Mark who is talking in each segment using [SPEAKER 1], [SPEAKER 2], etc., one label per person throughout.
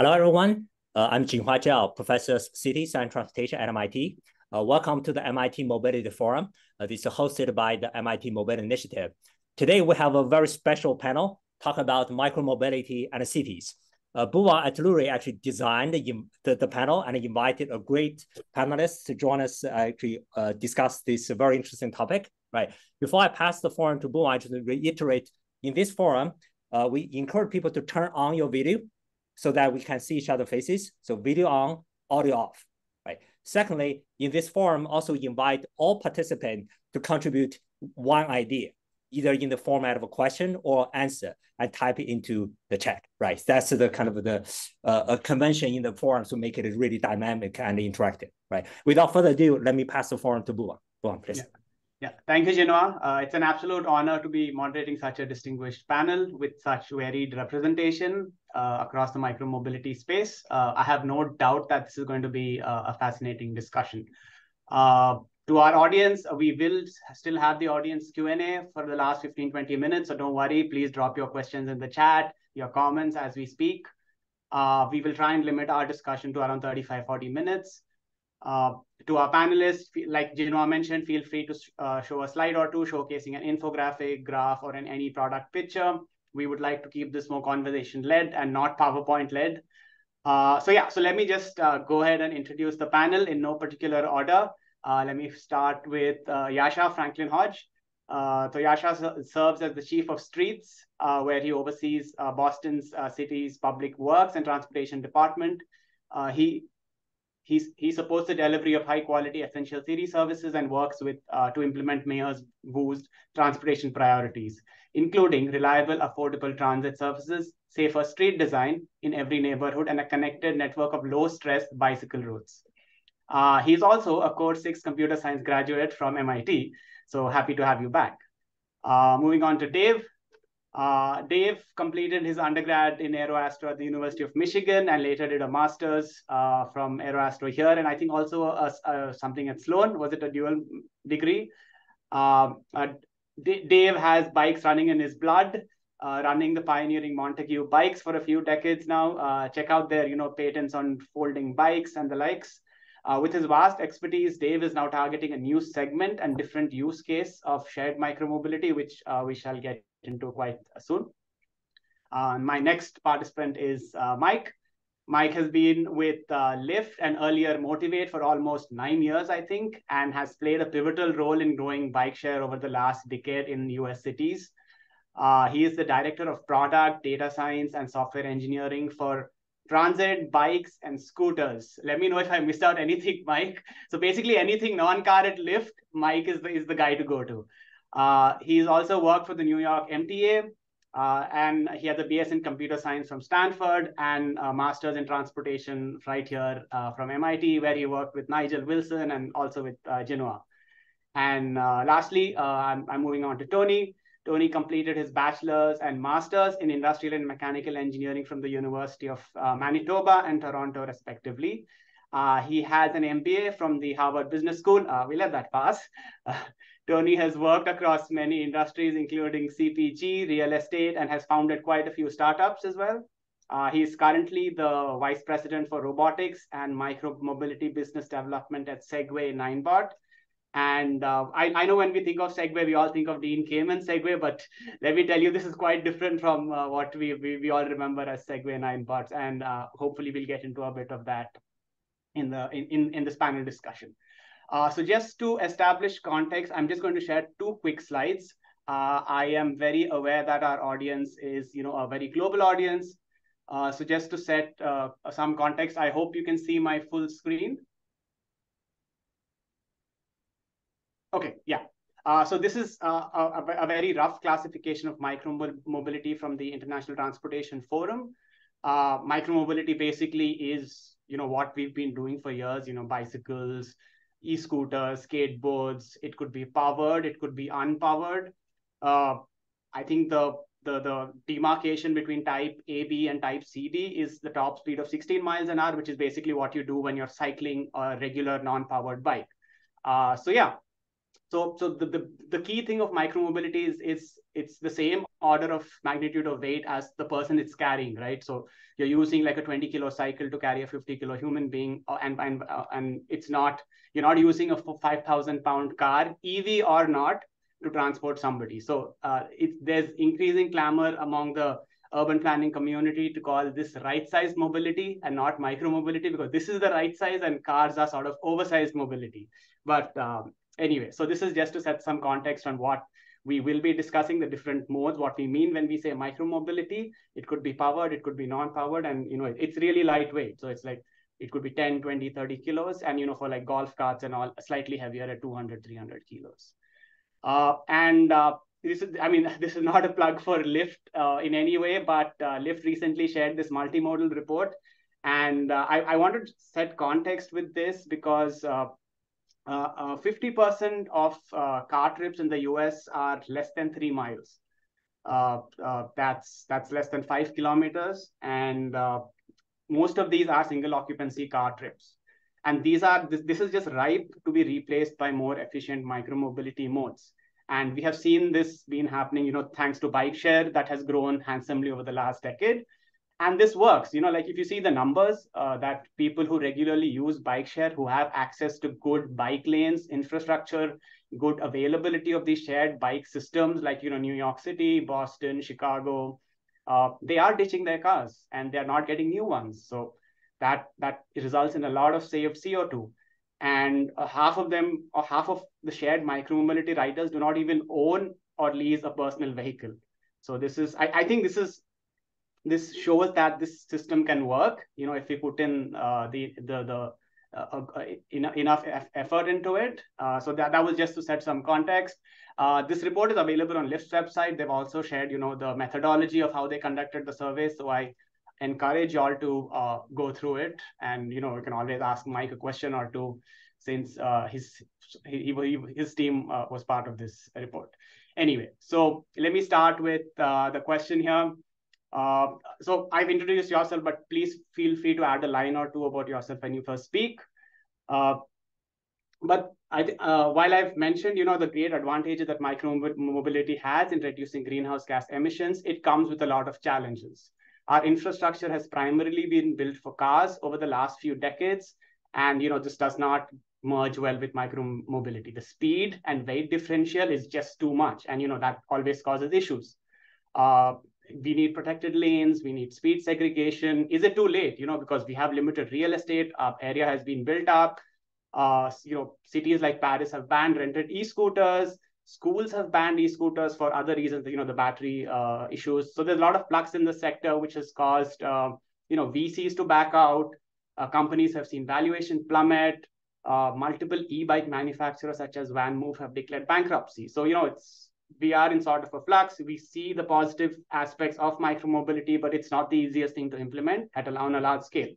[SPEAKER 1] Hello, everyone. Uh, I'm Jinhua Zhao, Professor of Cities and Transportation at MIT. Uh, welcome to the MIT Mobility Forum. Uh, this is hosted by the MIT Mobility Initiative. Today, we have a very special panel talk about micromobility and cities. Uh, Bhuvan Atluri actually designed the, the, the, panel and invited a great panelist to join us uh, actually uh, discuss this very interesting topic. Right. Before I pass the forum to Bhuvan, I just reiterate in this forum, uh, we encourage people to turn on your video so that we can see each other faces. So video on, audio off. Right. Secondly, in this forum, also invite all participants to contribute one idea, either in the format of a question or answer, and type it into the chat. Right. That's the kind of the uh, a convention in the forum to make it really dynamic and interactive. Right. Without further ado, let me pass the forum to Bhuvan. Bhuvan, please.
[SPEAKER 2] Yeah. Yeah, thank you, Jinhua. Uh, it's an absolute honor to be moderating such a distinguished panel with such varied representation uh, across the micromobility space. Uh, I have no doubt that this is going to be uh, a fascinating discussion. Uh, to our audience, we will still have the audience Q&A for the last 15, 20 minutes. So don't worry, please drop your questions in the chat, your comments as we speak. Uh, we will try and limit our discussion to around 35, 40 minutes. Uh, to our panelists, like Jinhua mentioned, feel free to uh, show a slide or two showcasing an infographic, graph, or an any product picture. We would like to keep this more conversation-led and not PowerPoint-led. Uh, so yeah, so let me just uh, go ahead and introduce the panel in no particular order. Uh, let me start with Jascha Franklin Hodge. so Jascha serves as the chief of streets, where he oversees Boston's city's public works and transportation department. he He's, he supports the delivery of high quality essential city services and works with uh, to implement Mayor's Wu's transportation priorities, including reliable, affordable transit services, safer street design in every neighborhood, and a connected network of low stress bicycle routes. Uh, he's also a Course 6 computer science graduate from MIT, so happy to have you back. Uh, moving on to Dave. Uh, Dave completed his undergrad in Aeroastro at the University of Michigan and later did a master's uh, from Aeroastro here. And I think also a, a, something at Sloan. Was it a dual degree? Um, uh, Dave has bikes running in his blood, uh, running the pioneering Montague bikes for a few decades now. Uh, check out their you know, patents on folding bikes and the likes. Uh, with his vast expertise, Dave is now targeting a new segment and different use case of shared micromobility, which uh, we shall get into quite soon. Uh, my next participant is uh, Mike. Mike has been with uh, Lyft and earlier Motivate for almost nine years, I think, and has played a pivotal role in growing bike share over the last decade in US cities. Uh, he is the director of product, data science, and software engineering for transit, bikes, and scooters. Let me know if I missed out anything, Mike. So basically anything non-car at Lyft, Mike is the, is the guy to go to. Uh, he's also worked for the New York MTA, uh, and he has a BS in computer science from Stanford and a master's in transportation right here uh, from MIT, where he worked with Nigel Wilson and also with uh, Jinhua. And uh, lastly, uh, I'm, I'm moving on to Tony. Tony completed his bachelor's and master's in industrial and mechanical engineering from the University of uh, Manitoba and Toronto, respectively. He has an MBA from the Harvard Business School. We let that pass. Tony has worked across many industries, including CPG, real estate, and has founded quite a few startups as well. Uh, he is currently the vice president for robotics and micro mobility business development at Segway Ninebot. And uh, I, I know when we think of Segway, we all think of Dean Kamen Segway, but let me tell you, this is quite different from uh, what we, we, we all remember as Segway Ninebots. And uh, hopefully we'll get into a bit of that in, the, in, in, in this panel discussion. Uh, so just to establish context, I'm just going to share two quick slides. Uh, I am very aware that our audience is, you know, a very global audience. Uh, so just to set uh, some context, I hope you can see my full screen. Okay, yeah. Uh, so this is uh, a, a, very rough classification of micromobility from the International Transportation Forum. micromobility basically is, you know, what we've been doing for years, you know, bicycles, e-scooters, skateboards. It could be powered, it could be unpowered. Uh, I think the, the the demarcation between type AB and type CD is the top speed of 16 miles an hour, which is basically what you do when you're cycling a regular non-powered bike. Uh, so yeah, so so the, the, the key thing of micromobility is, is it's the same order of magnitude of weight as the person it's carrying, right? So you're using like a 20 kilo cycle to carry a 50 kilo human being, uh, and and uh, and it's not you're not using a 5,000 pound car, EV or not, to transport somebody. So uh, it, there's increasing clamor among the urban planning community to call this right size mobility and not micro mobility because this is the right size and cars are sort of oversized mobility. But um, anyway, so this is just to set some context on what we will be discussing the different modes, what we mean when we say micromobility. It could be powered, it could be non-powered, and you know, it's really lightweight. So it's like it could be 10, 20, 30 kilos, and you know, for like golf carts and all, slightly heavier at 200, 300 kilos. Uh, and uh, this is, I mean, this is not a plug for Lyft uh, in any way, but uh, Lyft recently shared this multimodal report. And uh, I, I wanted to set context with this because uh, 50% uh, uh, of uh, car trips in the US are less than three miles. that's that's less than five kilometers, and most of these are single occupancy car trips. And these are this, this is just ripe to be replaced by more efficient micromobility modes. And we have seen this been happening, you know, thanks to bike share that has grown handsomely over the last decade and this works you know like if you see the numbers uh, that people who regularly use bike share who have access to good bike lanes infrastructure good availability of these shared bike systems like you know new york city boston chicago uh, they are ditching their cars and they're not getting new ones. So that that results in a lot of saved co2 and uh, half of them or half of the shared micromobility riders do not even own or lease a personal vehicle. So this is I, I think this is this shows that this system can work. You know, if we put in uh, the the the uh, uh, uh enough effort into it. Uh, so that, that was just to set some context. Uh, this report is available on Lyft's website. They've also shared, you know, the methodology of how they conducted the survey. So I encourage y'all to go through it. And, you know, you can always ask Mike a question or two since his, he, he, his team was part of this report. Anyway, so let me start with the question here. Uh, so I've introduced yourself, but please feel free to add a line or two about yourself when you first speak. Uh, but I uh, while I've mentioned, you know, the great advantages that micromobility has in reducing greenhouse gas emissions, it comes with a lot of challenges. Our infrastructure has primarily been built for cars over the last few decades, and you know, this does not merge well with micromobility. The speed and weight differential is just too much, and you know that always causes issues. Uh, we need protected lanes, we need speed segregation. Is it too late? You know, because we have limited real estate, our area has been built up. Uh, you know, cities like Paris have banned rented e-scooters. Schools have banned e-scooters for other reasons, you know, the battery uh, issues. So there's a lot of flux in the sector, which has caused, uh, you know, VCs to back out. Uh, companies have seen valuation plummet. Uh, multiple e-bike manufacturers such as VanMoof have declared bankruptcy. So, you know, it's we are in sort of a flux. We see the positive aspects of micromobility, but it's not the easiest thing to implement at a, on a large scale.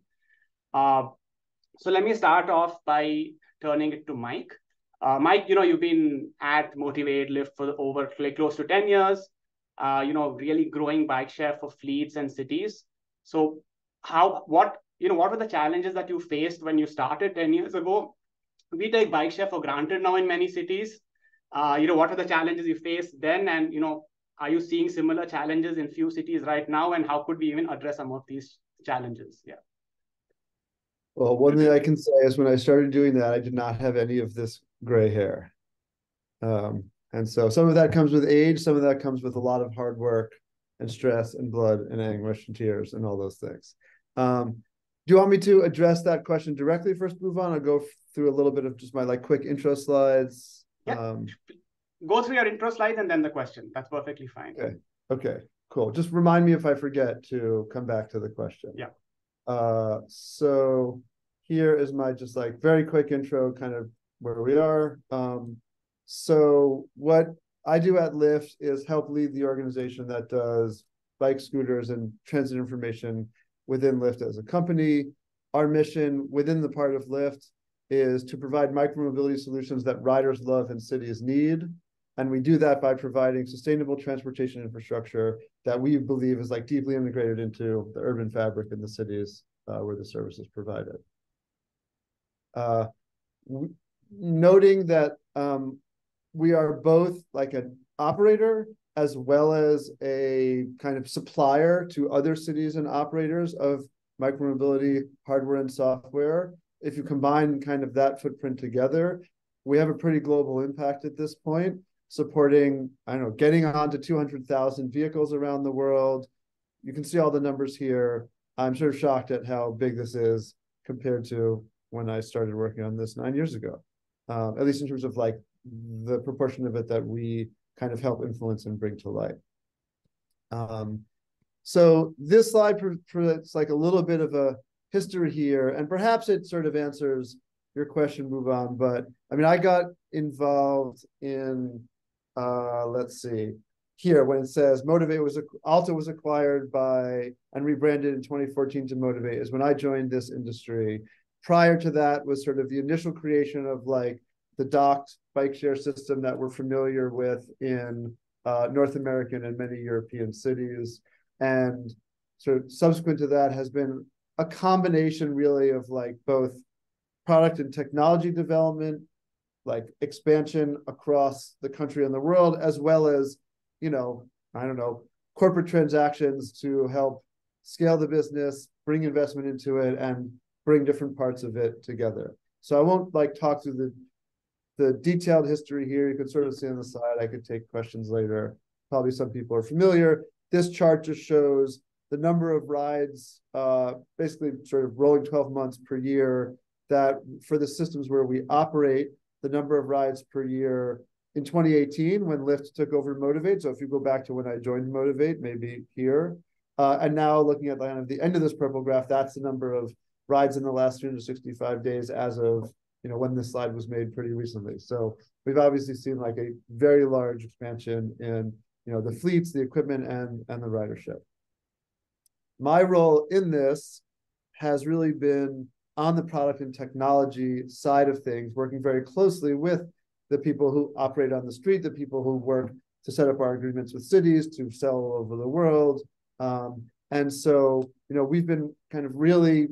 [SPEAKER 2] Uh, so let me start off by turning it to Mike. Uh, Mike, you know, you've been at Motivate Lyft for over like close to 10 years, uh, you know, really growing bike share for fleets and cities. So how, what, you know, what were the challenges that you faced when you started 10 years ago? We take bike share for granted now in many cities uh, you know, what are the challenges you faced then? And, you know, are you seeing similar challenges in few cities right now? And how could we even address some of these challenges? Yeah.
[SPEAKER 3] Well, one thing I can say is when I started doing that, I did not have any of this gray hair. Um, and so some of that comes with age, some of that comes with a lot of hard work and stress and blood and anguish and tears and all those things. Um, do you want me to address that question directly first Bhuvan? I'll go through a little bit of just my like quick intro slides
[SPEAKER 2] yeah. Um, Go through your intro slides and then the question. That's perfectly fine.
[SPEAKER 3] Okay. Okay. Cool. Just remind me if I forget to come back to the question.
[SPEAKER 2] Yeah.
[SPEAKER 3] Uh, so here is my just like very quick intro, kind of where we are. Um, so what I do at Lyft is help lead the organization that does bike scooters and transit information within Lyft as a company. Our mission within the part of Lyft is to provide micromobility solutions that riders love and cities need. And we do that by providing sustainable transportation infrastructure that we believe is like deeply integrated into the urban fabric in the cities uh, where the service is provided. Uh, noting that um, we are both like an operator as well as a kind of supplier to other cities and operators of micromobility hardware and software. If you combine kind of that footprint together, we have a pretty global impact at this point, supporting, I don't know, getting on to 200,000 vehicles around the world. You can see all the numbers here. I'm sort of shocked at how big this is compared to when I started working on this nine years ago, um, at least in terms of like the proportion of it that we kind of help influence and bring to light. Um, so this slide presents like a little bit of a history here, and perhaps it sort of answers your question, Bhuvan. But I mean, I got involved in, uh, let's see, here when it says Motivate was Alta was acquired by and rebranded in 2014 to Motivate is when I joined this industry. Prior to that was sort of the initial creation of like the docked bike share system that we're familiar with in uh, North American and many European cities. And sort of subsequent to that has been a combination really of like both product and technology development, like expansion across the country and the world, as well as, you know, I don't know, corporate transactions to help scale the business, bring investment into it, and bring different parts of it together. So I won't like talk through the the detailed history here. You can sort of see on the side. I could take questions later. Probably some people are familiar. This chart just shows the number of rides, uh, basically sort of rolling 12 months per year that for the systems where we operate, the number of rides per year in 2018 when Lyft took over Motivate. So if you go back to when I joined Motivate, maybe here, uh, and now looking at kind of the end of this purple graph, that's the number of rides in the last 365 days as of you know when this slide was made pretty recently. So we've obviously seen like a very large expansion in you know the fleets, the equipment, and and the ridership. My role in this has really been on the product and technology side of things, working very closely with the people who operate on the street, the people who work to set up our agreements with cities to sell all over the world. Um, and so, you know, we've been kind of really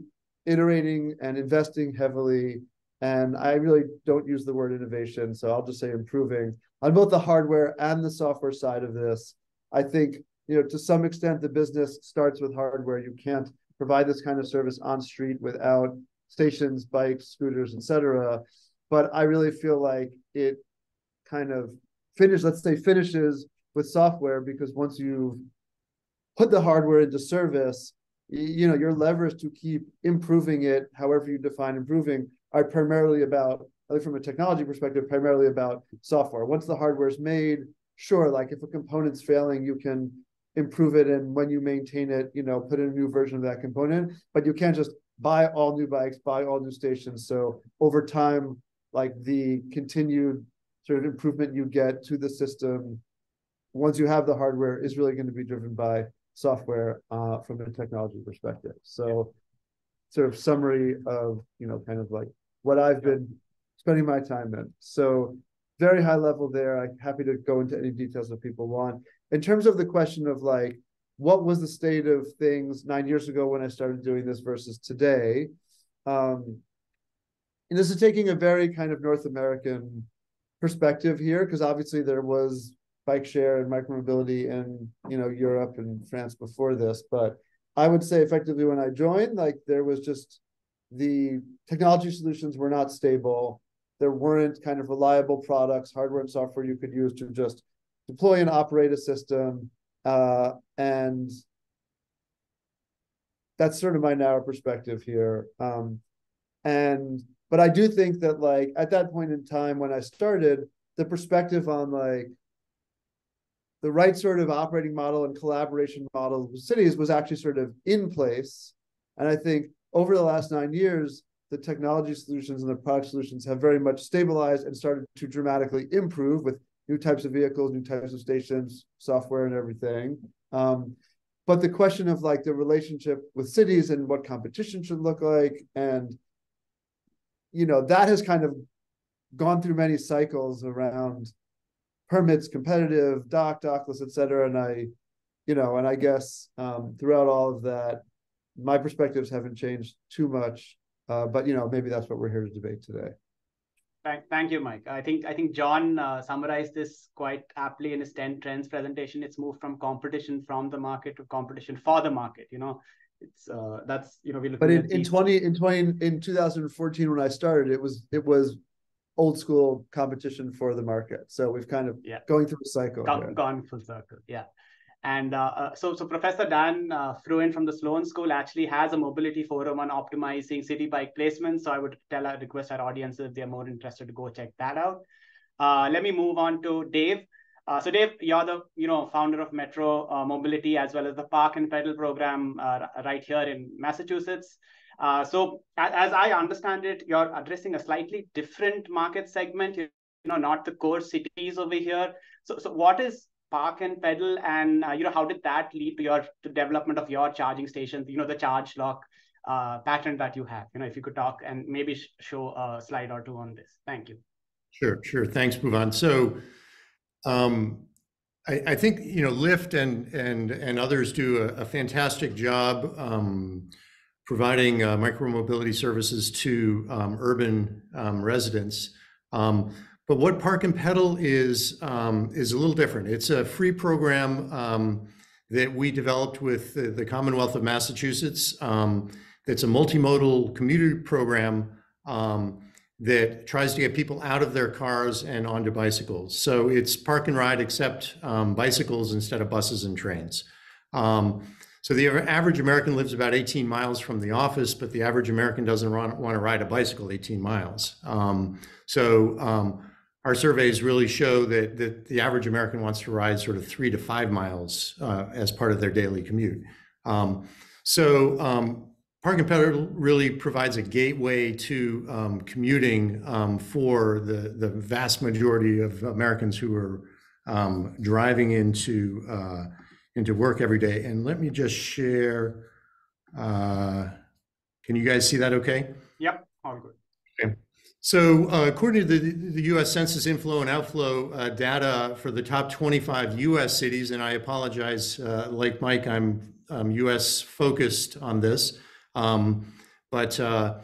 [SPEAKER 3] iterating and investing heavily. And I really don't use the word innovation, so I'll just say improving on both the hardware and the software side of this. I think, you know, to some extent, the business starts with hardware. You can't provide this kind of service on street without stations, bikes, scooters, etc. But I really feel like it kind of finish, let's say finishes with software because once you've put the hardware into service, you know, your levers to keep improving it, however you define improving, are primarily about, from a technology perspective, primarily about software. Once the hardware is made, sure, like if a component's failing, you can improve it and when you maintain it you know put in a new version of that component but you can't just buy all new bikes, buy all new stations. So over time, like the continued sort of improvement you get to the system, once you have the hardware, is really going to be driven by software uh, from a technology perspective. So, sort of summary of you know kind of like what I've been spending my time in. So very high level there. I'm happy to go into any details if people want. In terms of the question of like what was the state of things nine years ago when I started doing this versus today. Um, and this is taking a very kind of North American perspective here, because obviously there was bike share and micromobility in you know Europe and France before this. But I would say effectively when I joined, like there was just the technology solutions were not stable. There weren't kind of reliable products, hardware and software you could use to just deploy and operate a system uh, and that's sort of my narrow perspective here. Um, and but I do think that like at that point in time when I started, the perspective on like the right sort of operating model and collaboration model with cities was actually sort of in place. And I think over the last nine years, the technology solutions and the product solutions have very much stabilized and started to dramatically improve with new types of vehicles, new types of stations, software, and everything. Um, but the question of like the relationship with cities and what competition should look like, and you know, that has kind of gone through many cycles around permits, competitive, dock, dockless, et cetera. And I, you know, and I guess um, throughout all of that, my perspectives haven't changed too much. Uh, but you know, maybe that's what we're here to debate today.
[SPEAKER 2] Thank, thank you, Mike. I think I think John uh, summarized this quite aptly in his 10 trends presentation. It's moved from competition from the market to competition for the market. You know, it's uh, that's you know we look.
[SPEAKER 3] But in, in 20 in 20 in 2014 when I started, it was it was old school competition for the market. So we've kind of
[SPEAKER 2] yeah.
[SPEAKER 3] going through a cycle.
[SPEAKER 2] Gone, gone full circle. Yeah. And uh, uh, so, so Professor Dan uh, Freund from the Sloan School actually has a mobility forum on optimizing city bike placement. So I would tell, our request our audience if they're more interested to go check that out. Uh, let me move on to Dave. Uh, so Dave, you're the you know founder of Metro uh, Mobility as well as the Park and Pedal program right here in Massachusetts. so as, as I understand it, you're addressing a slightly different market segment. You know, not the core cities over here. So, so what is park and pedal and uh, you know how did that lead to your to development of your charging stations you know the charge lock uh, pattern that you have? You know if you could talk and maybe sh show a slide or two on this. Thank you.
[SPEAKER 4] Sure sure. Thanks Bhuvan. so um, I, I, think you know Lyft and and and others do a, a fantastic job um, providing uh, micromobility services to um, urban um, residents. Um, but what Park and Pedal is um, is a little different. It's a free program um, that we developed with the, the Commonwealth of Massachusetts. Um, it's a multimodal commuter program um, that tries to get people out of their cars and onto bicycles. So it's park and ride except um, bicycles instead of buses and trains. Um, so the average American lives about 18 miles from the office, but the average American doesn't want, to ride a bicycle 18 miles. so our surveys really show that, that the average American wants to ride sort of three to five miles uh, as part of their daily commute. Um, so um, Park and Pedal really provides a gateway to um, commuting um, for the, the vast majority of Americans who are um, driving into, uh, into work every day. And let me just share, uh, can you guys see that okay?
[SPEAKER 2] Yep, all good.
[SPEAKER 4] So uh, according to the, the, U.S. Census inflow and outflow uh, data for the top 25 U.S. cities, and I apologize, uh, like Mike, I'm, I'm, U.S. focused on this, um, but 32%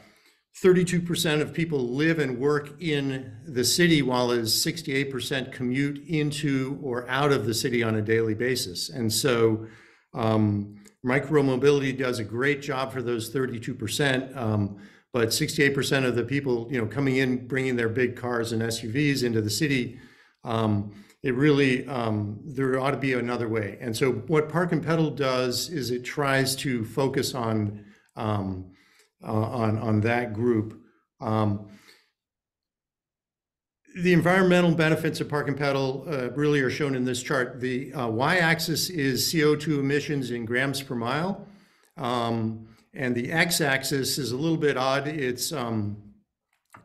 [SPEAKER 4] uh, of people live and work in the city, while as 68% commute into or out of the city on a daily basis. And so um, micromobility does a great job for those 32%. Um, but 68% of the people, you know, coming in, bringing their big cars and SUVs into the city, um, it really, um, there ought to be another way. And so what Park and Pedal does is it tries to focus on, um, uh, on, on that group. Um, the environmental benefits of Park and Pedal uh, really are shown in this chart. The uh, y-axis is CO2 emissions in grams per mile. Um, and the x-axis is a little bit odd. It's um,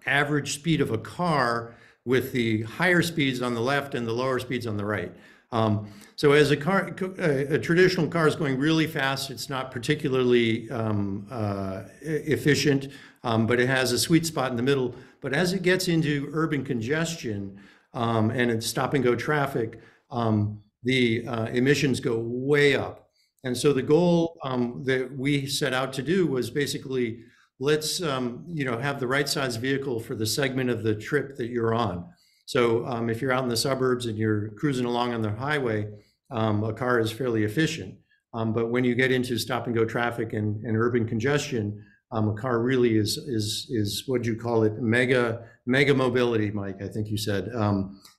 [SPEAKER 4] average speed of a car with the higher speeds on the left and the lower speeds on the right. Um, so as a car, a, a, traditional car is going really fast, it's not particularly um, uh, efficient, um, but it has a sweet spot in the middle. But as it gets into urban congestion um, and it's stop and go traffic, um, the uh, emissions go way up. And so the goal um, that we set out to do was basically let's um, you know have the right size vehicle for the segment of the trip that you're on. So um, if you're out in the suburbs and you're cruising along on the highway, um, a car is fairly efficient. Um, but when you get into stop and go traffic and, and urban congestion, um, a car really is is is what you call it mega mega mobility, Mike. I think you said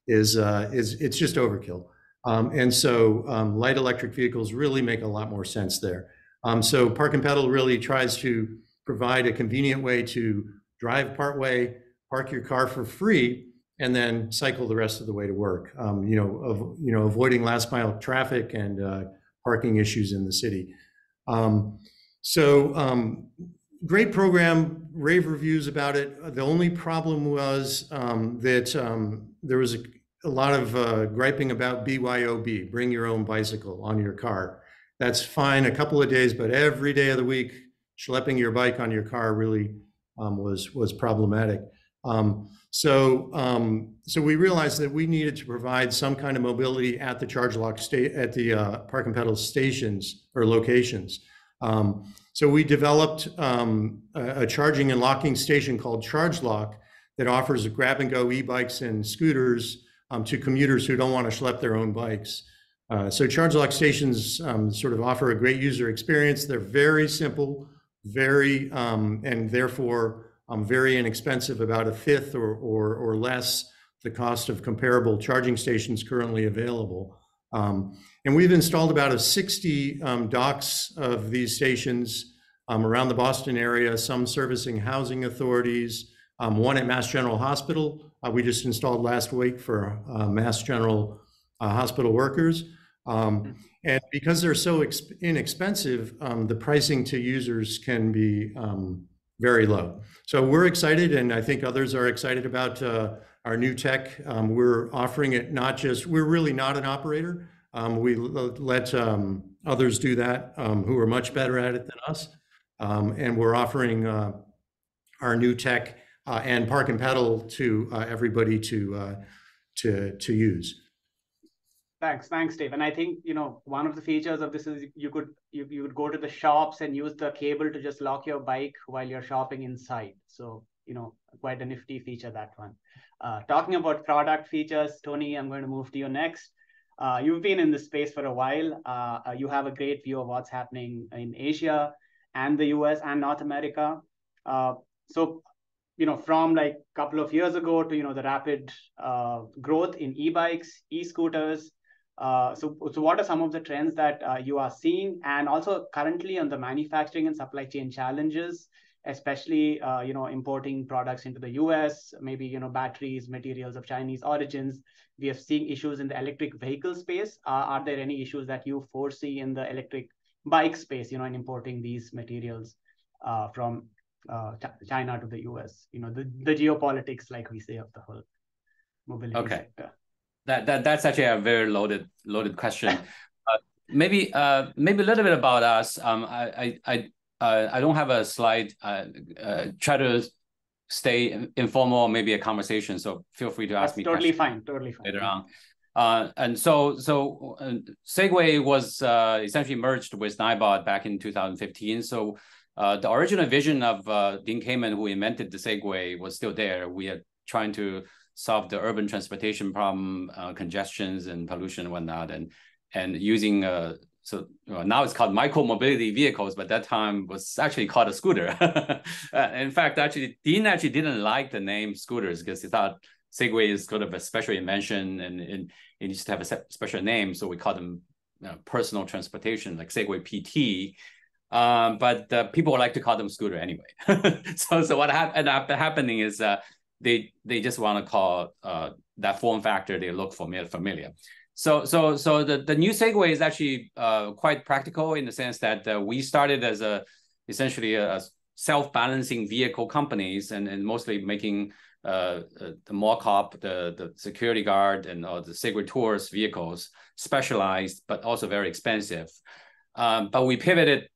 [SPEAKER 4] is uh, is it's just overkill. Um, and so um, light electric vehicles really make a lot more sense there. Um, so Park and Pedal really tries to provide a convenient way to drive partway, park your car for free, and then cycle the rest of the way to work. Um, you know, of, you know, avoiding last mile traffic and uh, parking issues in the city. Um, so um, great program, rave reviews about it. The only problem was that there was a a lot of uh, griping about BYOB, bring your own bicycle on your car. That's fine a couple of days, but every day of the week, schlepping your bike on your car really um, was was problematic. Um, so um, so we realized that we needed to provide some kind of mobility at the charge lock state at the uh, park and pedal stations or locations. Um, so we developed um, a, a charging and locking station called Charge Lock that offers grab and go e-bikes and scooters um, to commuters who don't want to schlep their own bikes. Uh, so ChargeLock stations um, sort of offer a great user experience. They're very simple, very, um, and therefore um, very inexpensive, about a fifth or, or, or less the cost of comparable charging stations currently available. Um, and we've installed about a 60 um, docks of these stations around the Boston area, some servicing housing authorities, um, one at Mass General Hospital. Uh, we just installed last week for uh, Mass General uh, Hospital workers. Um, and because they're so inexpensive, um, the pricing to users can be very low. So we're excited, and I think others are excited about uh, our new tech. Um, we're offering it not just, we're really not an operator. Um, we let um, others do that um, who are much better at it than us. Um, and we're offering uh, our new tech uh, and park and pedal to uh, everybody to, uh, to, to use.
[SPEAKER 2] Thanks, thanks, Dave. And I think you know one of the features of this is you could you, you would go to the shops and use the cable to just lock your bike while you're shopping inside. So you know quite a nifty feature that one. Uh, talking about product features, Tony, I'm going to move to you next. Uh, you've been in this space for a while. Uh, uh you have a great view of what's happening in Asia and the US and North America. Uh, so, you know, from like a couple of years ago to, you know, the rapid uh, growth in e-bikes, e-scooters. so, so what are some of the trends that you are seeing? And also currently on the manufacturing and supply chain challenges especially uh, you know importing products into the US, maybe you know batteries, materials of Chinese origins. We have seen issues in the electric vehicle space. Uh, are there any issues that you foresee in the electric bike space? You know, in importing these materials uh, from uh, China to the US. You know, the the geopolitics, like we say, of the whole mobility
[SPEAKER 5] okay.
[SPEAKER 2] sector.
[SPEAKER 5] That that that's actually a very loaded loaded question. Uh, maybe uh, maybe a little bit about us. Um, I I uh, I don't have a slide. Uh, uh, try to stay informal, maybe a conversation. So feel free to ask
[SPEAKER 2] That's
[SPEAKER 5] me.
[SPEAKER 2] Totally fine. Totally fine.
[SPEAKER 5] Later on. Uh, and so, so uh, Segway was uh, essentially merged with Ninebot back in 2015. So uh, the original vision of uh, Dean Kamen, who invented the Segway, was still there. We are trying to solve the urban transportation problem, uh, congestions and pollution and whatnot, and and using uh, so now it's called micro mobility vehicles, but that time was actually called a scooter. uh, in fact, actually, Dean actually didn't like the name scooters because he thought Segway is sort of a special invention and, and it needs to have a special name. So we call them personal transportation, like Segway PT. Um, but uh, people like to call them scooter anyway. so, so what ended up happening is uh, they they just want to call uh, that form factor they look familiar. familiar. So so so the, the new Segway is actually uh, quite practical in the sense that uh, we started as a essentially a self-balancing vehicle companies and, and mostly making uh, the Mocop, the the security guard, and uh, the Segway Tours vehicles specialized, but also very expensive. Um, but we pivoted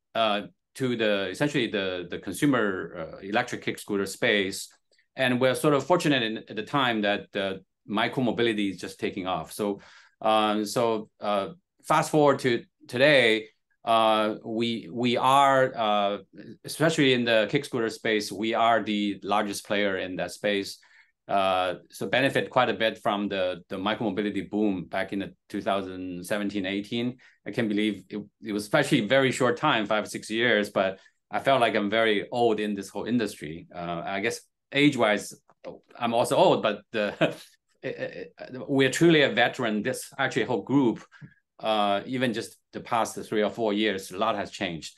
[SPEAKER 5] to the essentially the the consumer uh, electric kick scooter space, and we're sort of fortunate in, at the time that the micro mobility is just taking off. So um, so uh, fast forward to today, uh, we we are uh, especially in the kick scooter space, we are the largest player in that space. Uh, so benefit quite a bit from the the micromobility boom back in the 2017 18 i can't believe it, it was especially very short time five six years but i felt like i'm very old in this whole industry uh, i guess age wise i'm also old but the we're truly a veteran. This actually whole group, uh, even just the past three or four years, a lot has changed.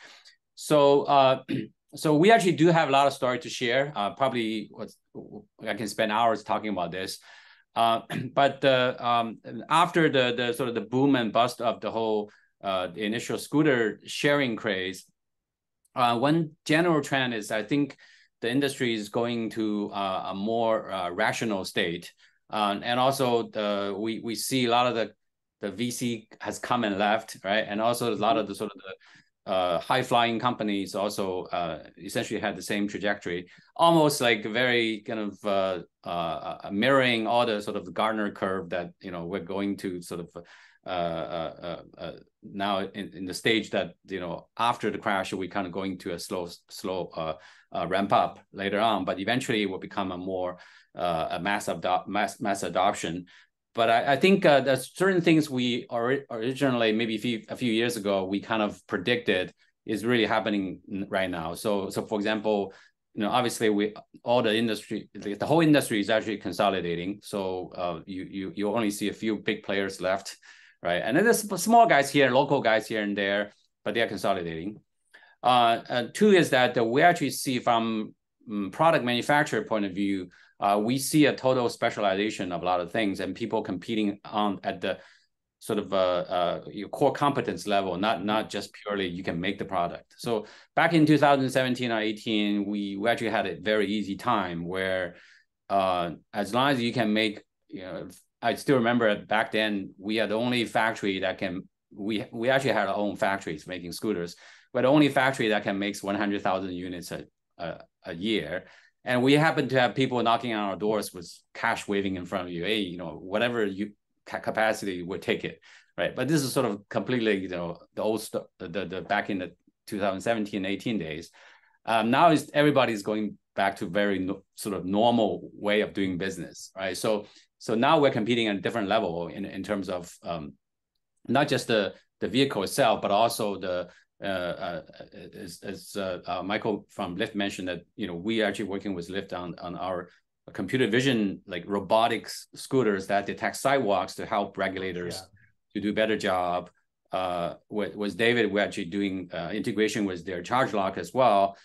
[SPEAKER 5] So, uh, so we actually do have a lot of story to share. Uh, probably I can spend hours talking about this. Uh, but um, after the the sort of the boom and bust of the whole uh, the initial scooter sharing craze, uh, one general trend is I think the industry is going to uh, a more uh, rational state. Um, and also the we we see a lot of the the VC has come and left, right? And also a lot of the sort of the uh, high flying companies also uh, essentially had the same trajectory, almost like very kind of uh, uh mirroring all the sort of the Gartner curve that you know we're going to sort of uh, uh, now in, in the stage that you know after the crash we kind of going to a slow slow ramp up later on, but eventually it will become a more a mass, adop- mass mass adoption but I, I think uh, there's certain things we or, originally maybe a few, a few years ago we kind of predicted is really happening right now. So so for example, you know obviously we all the industry the, the whole industry is actually consolidating. So uh, you you you only see a few big players left, right? And then there's small guys here, local guys here and there, but they are consolidating. Uh, two is that we actually see from um, product manufacturer point of view, uh, we see a total specialization of a lot of things and people competing on at the sort of uh, uh, your core competence level, not not just purely you can make the product. So back in 2017 or 18, we, we actually had a very easy time where uh, as long as you can make, you know, I still remember back then we are the only factory that can we we actually had our own factories making scooters, but the only factory that can make 100,000 units a, a, a year and we happen to have people knocking on our doors with cash waving in front of you. Hey you know whatever you capacity would take it right? But this is sort of completely you know the old stuff the, the back in the 2017 18 days. Um, now is everybody's going back to very no, sort of normal way of doing business right? So so now we're competing at a different level in, in terms of um, not just the the vehicle itself but also the as, as uh, uh, Michael from Lyft mentioned that you know we are actually working with Lyft on on our computer vision like robotics scooters that detect sidewalks to help regulators yeah. to do better job. Uh, with, with David, we're actually doing uh, integration with their charge lock as well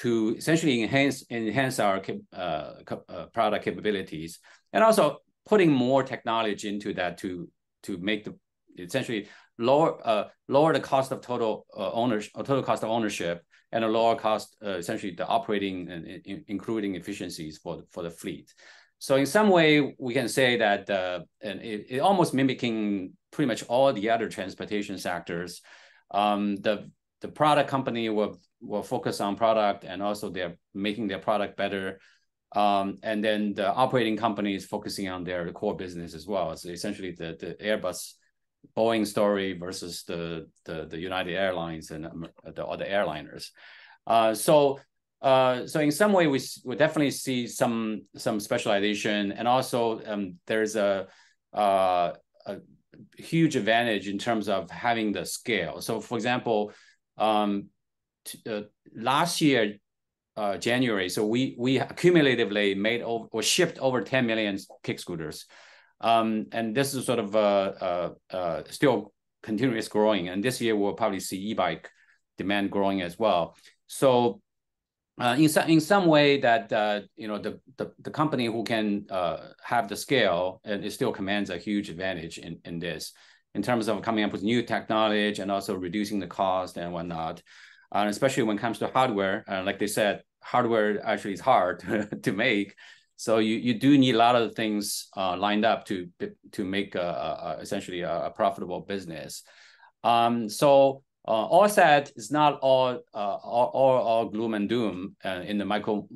[SPEAKER 5] to essentially enhance enhance our uh, uh, product capabilities and also putting more technology into that to to make the essentially lower uh, lower the cost of total uh, ownership, uh, total cost of ownership, and a lower cost, uh, essentially the operating and in, including efficiencies for the, for the fleet. So in some way, we can say that, uh, and it, it almost mimicking pretty much all the other transportation sectors. Um, the the product company will will focus on product, and also they're making their product better. Um, and then the operating company is focusing on their core business as well. So essentially, the the Airbus Boeing story versus the the, the United Airlines and the other airliners. Uh, so uh, so in some way we we definitely see some some specialization and also um, there's a, uh, a huge advantage in terms of having the scale. So for example, um, uh, last year uh, January, so we we cumulatively made over, or shipped over 10 million kick scooters. Um, and this is sort of uh, uh, uh, still continuous growing. And this year we'll probably see e-bike demand growing as well. So uh, in some in some way that uh, you know the, the the company who can uh, have the scale and it still commands a huge advantage in in this in terms of coming up with new technology and also reducing the cost and whatnot. Especially when it comes to hardware, like they said, hardware actually is hard to make. So you, you do need a lot of things uh, lined up to to make a, a, essentially a, a, profitable business. Um, so uh, all said, it's not all, uh, all, all, all gloom and doom uh, in the micro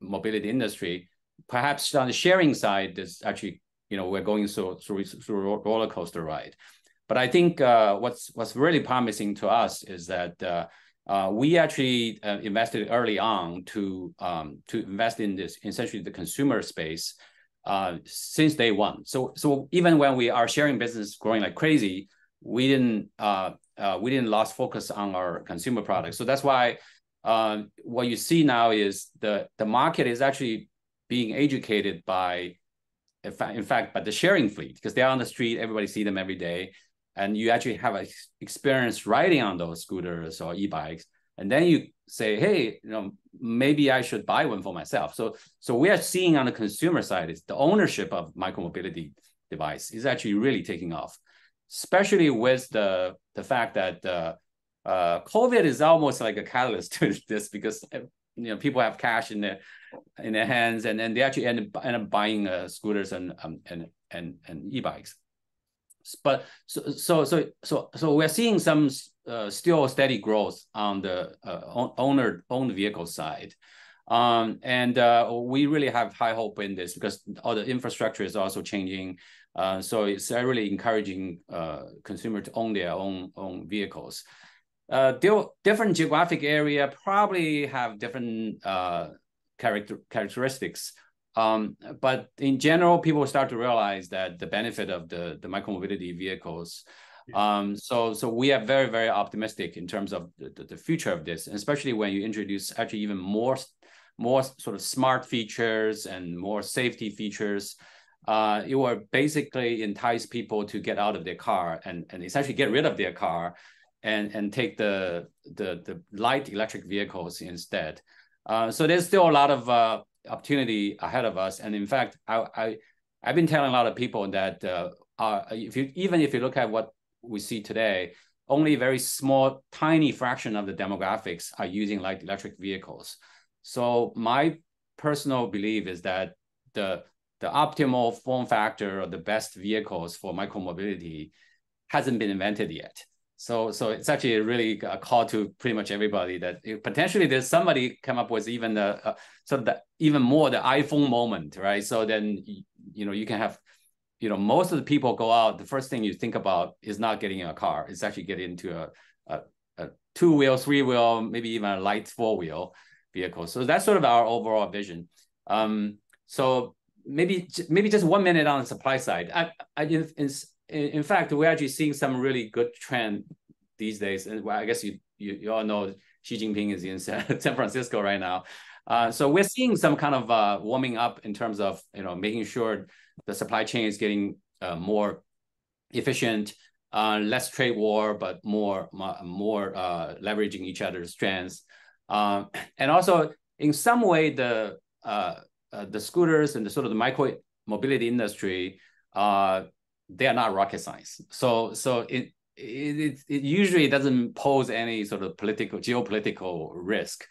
[SPEAKER 5] mobility industry. Perhaps on the sharing side, there's actually you know we're going through through, through roller coaster ride. But I think uh, what's what's really promising to us is that uh, uh, we actually uh, invested early on to um, to invest in this essentially the consumer space uh, since day one. So so even when we are sharing business growing like crazy, we didn't uh, uh, we didn't lost focus on our consumer products. So that's why um, what you see now is the the market is actually being educated by in fact, in fact by the sharing fleet because they're on the street, everybody see them every day and you actually have an experience riding on those scooters or e-bikes and then you say hey you know maybe i should buy one for myself. So so we are seeing on the consumer side is the ownership of micromobility device is actually really taking off especially with the the fact that uh, uh, covid is almost like a catalyst to this because you know people have cash in their in their hands and then they actually end up, end up buying uh, scooters and um, and and and e-bikes but so so so so so we're seeing some uh, still steady growth on the uh, owner owned vehicle side. Um, and uh, we really have high hope in this because all the infrastructure is also changing. Uh, so it's really encouraging uh, consumer to own their own own vehicles. Uh, different geographic area probably have different uh, character characteristics. Um, but in general, people start to realize that the benefit of the the micromobility vehicles. Um, so so we are very very optimistic in terms of the, the future of this, especially when you introduce actually even more more sort of smart features and more safety features uh, it will basically entice people to get out of their car and, and essentially get rid of their car and, and take the, the, the light electric vehicles instead. Uh, so there's still a lot of uh, opportunity ahead of us. And in fact, I, I, I've been telling a lot of people that uh, if you, even if you look at what we see today, only a very small, tiny fraction of the demographics are using like electric vehicles. So my personal belief is that the the optimal form factor or the best vehicles for micromobility hasn't been invented yet. So, so it's actually really a call to pretty much everybody that potentially there's somebody come up with even the uh, sort of the even more the iPhone moment, right? So then you know you can have, you know, most of the people go out. The first thing you think about is not getting in a car; it's actually getting into a, a, a two wheel, three wheel, maybe even a light four wheel vehicle. So that's sort of our overall vision. Um, so maybe maybe just one minute on the supply side. I, I in, in, in fact, we're actually seeing some really good trend these days. And well, I guess you, you, you all know Xi Jinping is in San Francisco right now. Uh, so we're seeing some kind of uh, warming up in terms of you know making sure the supply chain is getting uh, more efficient, uh, less trade war, but more more uh, leveraging each other's strengths, um, and also in some way the the scooters and the sort of the micro mobility industry, they are not rocket science. So so it, it it usually doesn't pose any sort of political geopolitical risk.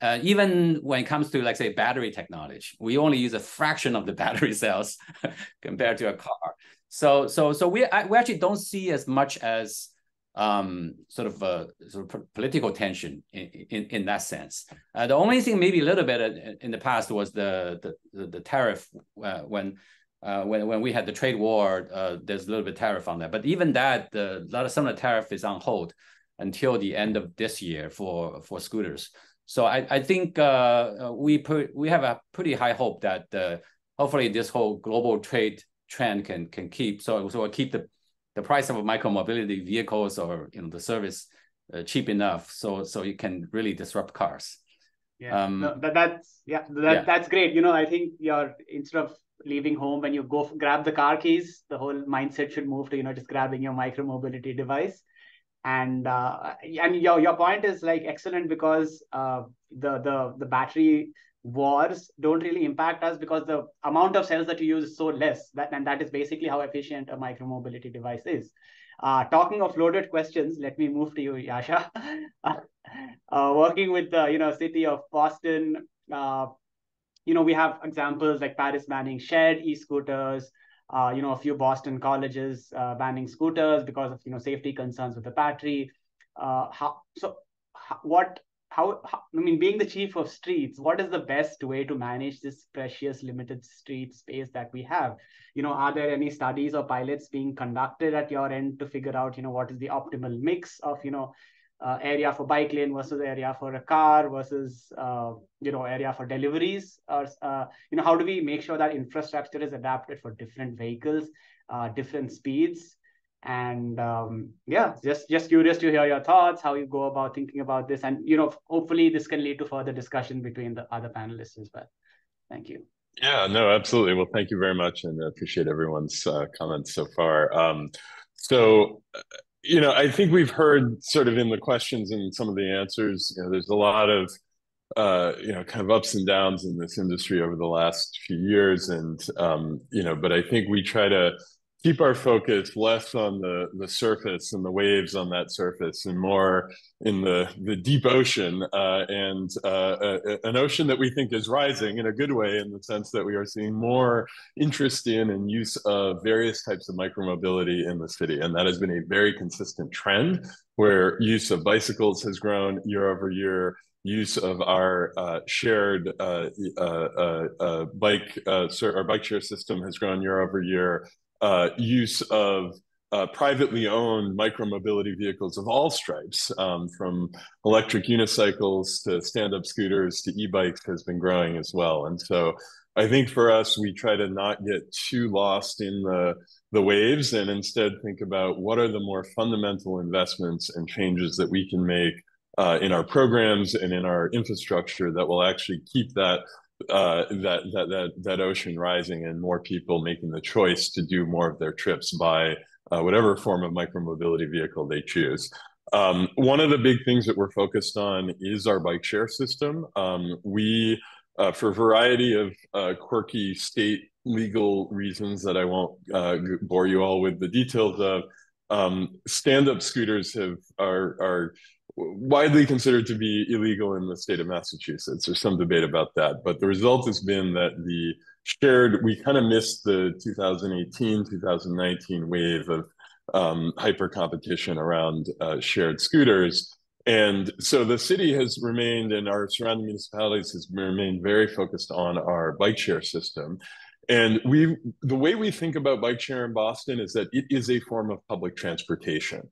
[SPEAKER 5] Uh, even when it comes to like say battery technology, we only use a fraction of the battery cells compared to a car. So so so we we actually don't see as much as um, sort of a sort of political tension in, in, in that sense. Uh, the only thing maybe a little bit in, in the past was the the, the tariff uh, when uh, when when we had the trade war. Uh, there's a little bit tariff on that, but even that, a lot of some of the tariff is on hold until the end of this year for for scooters. So I I think uh, uh, we put we have a pretty high hope that hopefully this whole global trade trend can can keep. So so we'll keep the the price of micromobility vehicles or you know the service uh, cheap enough so so you can really disrupt cars.
[SPEAKER 2] Yeah. Um, no, that, that's yeah, that, yeah. that's great. You know i think you're instead of leaving home when you go grab the car keys the whole mindset should move to you know just grabbing your micromobility device. And uh, and your your point is like excellent because uh, the the the battery wars don't really impact us because the amount of cells that you use is so less. That and that is basically how efficient a micromobility device is. Uh, talking of loaded questions let me move to you Jascha. Uh, working with the you know city of boston uh, you know we have examples like paris banning shared e-scooters uh, you know a few boston colleges uh, banning scooters because of you know safety concerns with the battery uh, how so what how, how, I mean, being the chief of streets, what is the best way to manage this precious limited street space that we have? You know, are there any studies or pilots being conducted at your end to figure out, you know, what is the optimal mix of, you know, uh, area for bike lane versus area for a car versus, uh, you know, area for deliveries? Or, uh, you know, how do we make sure that infrastructure is adapted for different vehicles, uh, different speeds? and um, yeah just just curious to hear your thoughts how you go about thinking about this and you know hopefully this can lead to further discussion between the other panelists as well thank you
[SPEAKER 6] yeah no absolutely well thank you very much and I appreciate everyone's uh, comments so far um, so you know i think we've heard sort of in the questions and some of the answers you know there's a lot of uh, you know, kind of ups and downs in this industry over the last few years, and um, you know, but I think we try to keep our focus less on the the surface and the waves on that surface and more in the the deep ocean uh, and uh, a, an ocean that we think is rising in a good way in the sense that we are seeing more interest in and use of various types of micromobility in the city. And that has been a very consistent trend where use of bicycles has grown year over year. Use of our uh, shared uh, uh, uh, uh bike, our bike share system has grown year over year uh, use of uh, privately owned micromobility vehicles of all stripes, um, from electric unicycles to stand-up scooters to e-bikes has been growing as well. And so I think for us, we try to not get too lost in the the waves and instead think about what are the more fundamental investments and changes that we can make uh, in our programs and in our infrastructure that will actually keep that uh, that that that that ocean rising and more people making the choice to do more of their trips by uh, whatever form of micromobility vehicle they choose. Um, one of the big things that we're focused on is our bike share system. Um, we, uh, for a variety of uh, quirky state legal reasons that I won't uh, bore you all with the details of, um, stand-up scooters have are are widely considered to be illegal in the state of Massachusetts. There's some debate about that, but the result has been that the shared, we kind of missed the 2018, 2019 wave of um, hyper competition around uh, shared scooters. And so the city has remained and our surrounding municipalities has remained very focused on our bike share system. And we, the way we think about bike share in Boston is that it is a form of public transportation.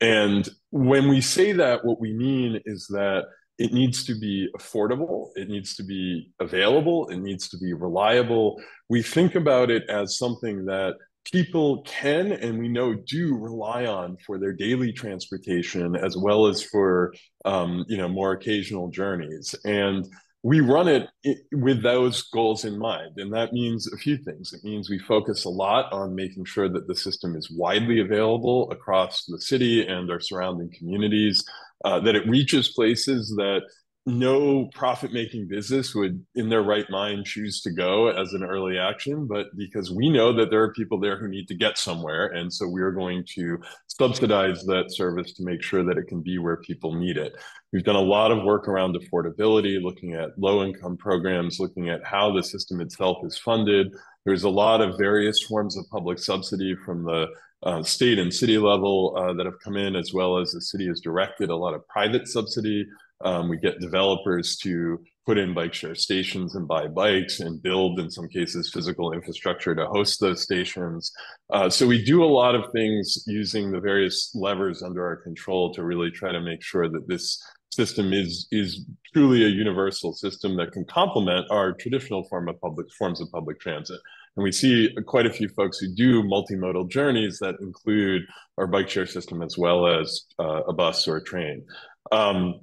[SPEAKER 6] And when we say that, what we mean is that it needs to be affordable, it needs to be available, it needs to be reliable. We think about it as something that people can and we know do rely on for their daily transportation as well as for um, you know more occasional journeys and we run it with those goals in mind. And that means a few things. It means we focus a lot on making sure that the system is widely available across the city and our surrounding communities, uh, that it reaches places that no profit making business would in their right mind choose to go as an early action but because we know that there are people there who need to get somewhere and so we're going to subsidize that service to make sure that it can be where people need it. We've done a lot of work around affordability looking at low income programs looking at how the system itself is funded. There's a lot of various forms of public subsidy from the uh, state and city level uh, that have come in, as well as the city has directed a lot of private subsidy um, we get developers to put in bike share stations and buy bikes and build, in some cases, physical infrastructure to host those stations. Uh, so we do a lot of things using the various levers under our control to really try to make sure that this system is is truly a universal system that can complement our traditional form of public forms of public transit. And we see quite a few folks who do multimodal journeys that include our bike share system as well as uh, a bus or a train. Um,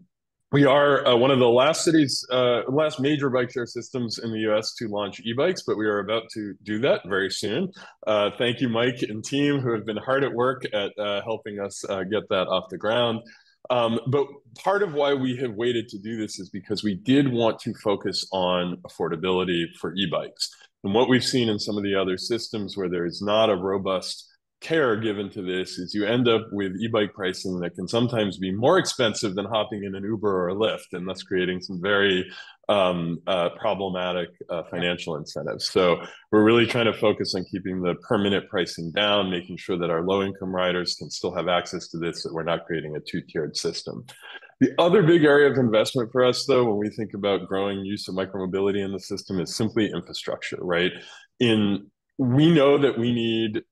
[SPEAKER 6] we are uh, one of the last cities, uh, last major bike share systems in the US to launch e-bikes, but we are about to do that very soon. Uh, thank you, Mike and team, who have been hard at work at uh, helping us uh, get that off the ground. Um, but part of why we have waited to do this is because we did want to focus on affordability for e-bikes. And what we've seen in some of the other systems where there is not a robust care given to this is you end up with e-bike pricing that can sometimes be more expensive than hopping in an Uber or a Lyft, and thus creating some very um, uh, problematic uh, financial incentives. So we're really trying to focus on keeping the permanent pricing down, making sure that our low-income riders can still have access to this, that we're not creating a two-tiered system. The other big area of investment for us, though, when we think about growing use of micromobility in the system, is simply infrastructure, right? In we know that we need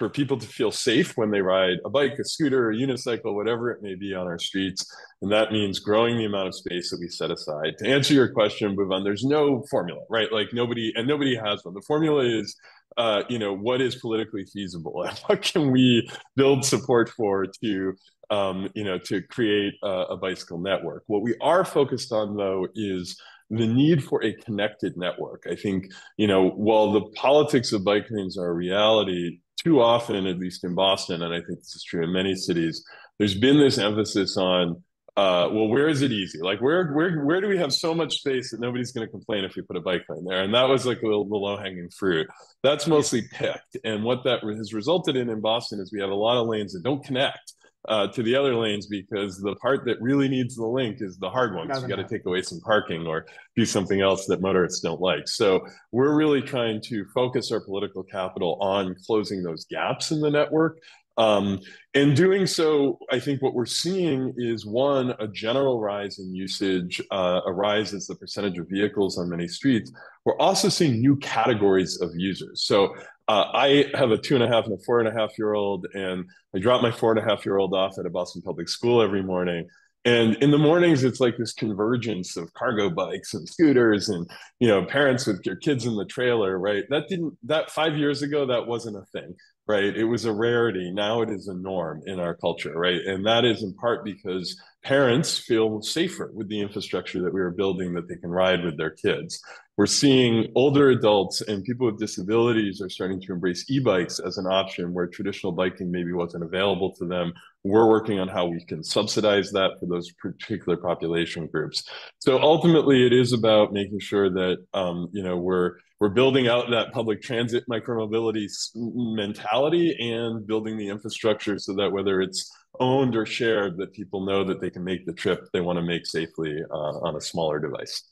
[SPEAKER 6] for people to feel safe when they ride a bike, a scooter, a unicycle, whatever it may be on our streets. And that means growing the amount of space that we set aside. To answer your question, Bhuvan, there's no formula, right? Like nobody, and nobody has one. The formula is, uh, you know, what is politically feasible and what can we build support for to, um, you know, to create a, a bicycle network. What we are focused on, though, is the need for a connected network. I think, you know, while the politics of bike lanes are a reality, too often, at least in Boston, and I think this is true in many cities, there's been this emphasis on, uh, well, where is it easy? Like, where, where, where do we have so much space that nobody's going to complain if we put a bike lane there? And that was like the, the low hanging fruit. That's mostly picked. And what that has resulted in in Boston is we have a lot of lanes that don't connect uh, to the other lanes because the part that really needs the link is the hard one. So you got to take away some parking or do something else that motorists don't like. So we're really trying to focus our political capital on closing those gaps in the network. Um, in doing so, I think what we're seeing is one, a general rise in usage, uh, a rise as the percentage of vehicles on many streets. We're also seeing new categories of users. So uh, I have a two and a half and a four and a half year old, and I drop my four and a half year old off at a Boston public school every morning. And in the mornings, it's like this convergence of cargo bikes and scooters, and you know, parents with your kids in the trailer. Right? That didn't that five years ago that wasn't a thing right? It was a rarity. Now it is a norm in our culture, right? And that is in part because parents feel safer with the infrastructure that we are building that they can ride with their kids. We're seeing older adults and people with disabilities are starting to embrace e-bikes as an option where traditional biking maybe wasn't available to them. We're working on how we can subsidize that for those particular population groups. So ultimately, it is about making sure that um, you know we're we're building out that public transit micromobility mentality and building the infrastructure so that whether it's owned or shared that people know that they can make the trip they want to make safely uh, on a smaller device